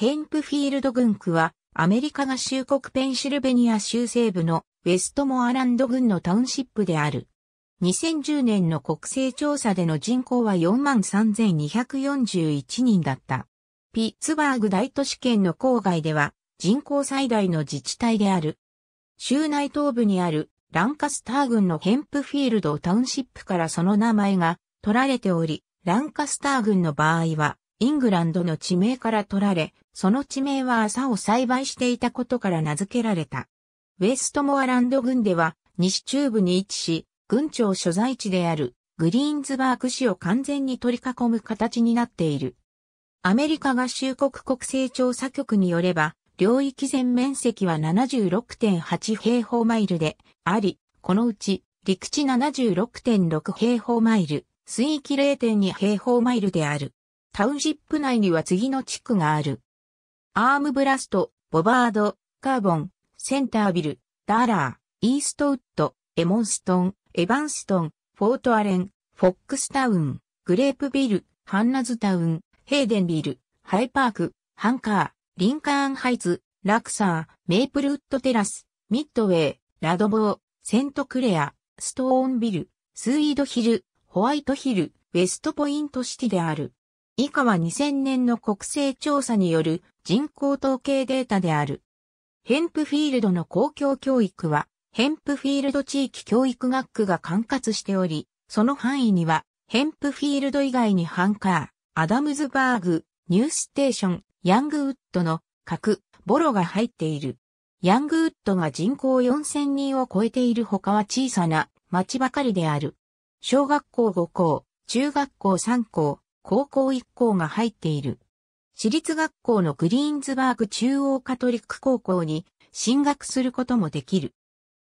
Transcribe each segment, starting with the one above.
ヘンプフィールド郡区はアメリカ合衆国ペンシルベニア州西部のウェストモアランド郡のタウンシップである。2010年の国勢調査での人口は43,241人だった。ピッツバーグ大都市圏の郊外では人口最大の自治体である。州内東部にあるランカスター郡のヘンプフィールドタウンシップからその名前が取られており、ランカスター郡の場合はイングランドの地名から取られ、その地名は朝を栽培していたことから名付けられた。ウェストモアランド郡では西中部に位置し、郡庁所在地であるグリーンズバーグ市を完全に取り囲む形になっている。アメリカ合衆国国勢調査局によれば、領域全面積は76.8平方マイルであり、このうち陸地76.6平方マイル、水域0.2平方マイルである。タウンシップ内には次の地区がある。アームブラスト、ボバード、カーボン、センタービル、ダーラー、イーストウッド、エモンストン、エバンストン、フォートアレン、フォックスタウン、グレープビル、ハンナズタウン、ヘイデンビル、ハイパーク、ハンカー、リンカーンハイツ、ラクサー、メープルウッドテラス、ミッドウェイ、ラドボー、セントクレア、ストーンビル、スイードヒル、ホワイトヒル、ウェストポイントシティである。以下は2000年の国勢調査による人口統計データである。ヘンプフィールドの公共教育は、ヘンプフィールド地域教育学区が管轄しており、その範囲には、ヘンプフィールド以外にハンカー、アダムズバーグ、ニューステーション、ヤングウッドの各ボロが入っている。ヤングウッドが人口4000人を超えている他は小さな町ばかりである。小学校5校、中学校3校、高校1校が入っている。私立学校のグリーンズバーグ中央カトリック高校に進学することもできる。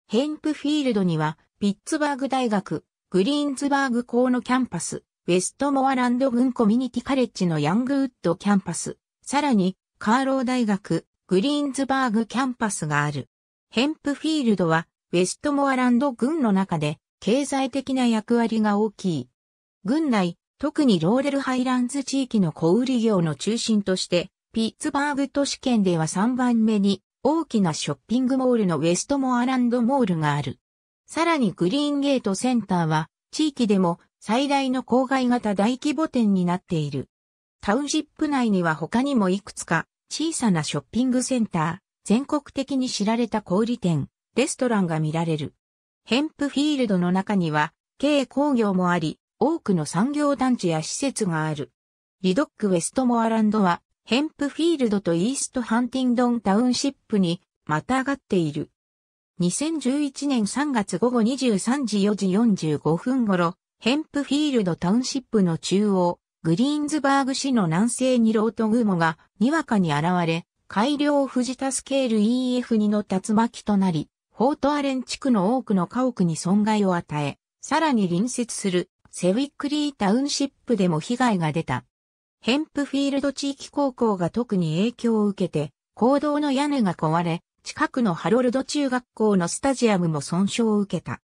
ヘンプフィールドには、ピッツバーグ大学、グリーンズバーグ校のキャンパス、ウェストモアランド郡コミュニティカレッジのヤングウッドキャンパス、さらに、カーロー大学、グリーンズバーグキャンパスがある。ヘンプフィールドは、ウェストモアランド郡の中で、経済的な役割が大きい。郡内、特にローレルハイランズ地域の小売業の中心として、ピッツバーグ都市圏では3番目に大きなショッピングモールのウェストモアランドモールがある。さらにグリーンゲートセンターは地域でも最大の郊外型大規模店になっている。タウンシップ内には他にもいくつか小さなショッピングセンター、全国的に知られた小売店、レストランが見られる。ヘンプフィールドの中には、軽工業もあり、多くの産業団地や施設がある。リドックウェストモアランドは、ヘンプフィールドとイーストハンティンドンタウンシップにまた上がっている。2011年3月午後23時4時45分頃、ヘンプフィールドタウンシップの中央、グリーンズバーグ市の南西にロート雲がにわかに現れ、改良フジタスケール EF2 の竜巻となり、フォートアレン地区の多くの家屋に損害を与え、さらに隣接するセウィックリータウンシップでも被害が出た。ヘンプフィールド地域高校が特に影響を受けて、行動の屋根が壊れ、近くのハロルド中学校のスタジアムも損傷を受けた。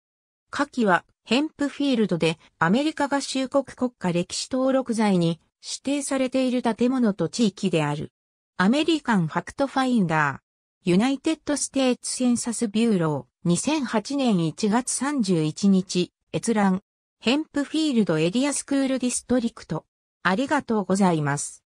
下記はヘンプフィールドでアメリカ合衆国国家歴史登録財に指定されている建物と地域である。American FactFinder。United States Census Bureau 2008年1月31日閲覧 Hempfield Area School District。ありがとうございます。